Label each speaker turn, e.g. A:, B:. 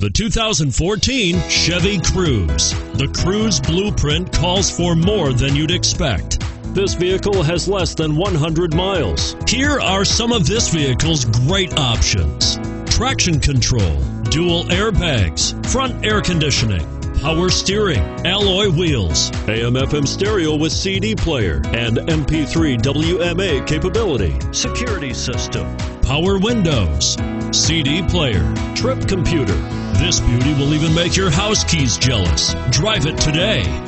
A: The 2014 Chevy Cruze. The Cruze blueprint calls for more than you'd expect. This vehicle has less than 100 miles. Here are some of this vehicle's great options. Traction control, dual airbags, front air conditioning, power steering, alloy wheels, AM FM stereo with CD player and MP3 WMA capability, security system, power windows, CD player, trip computer. This beauty will even make your house keys jealous. Drive it today.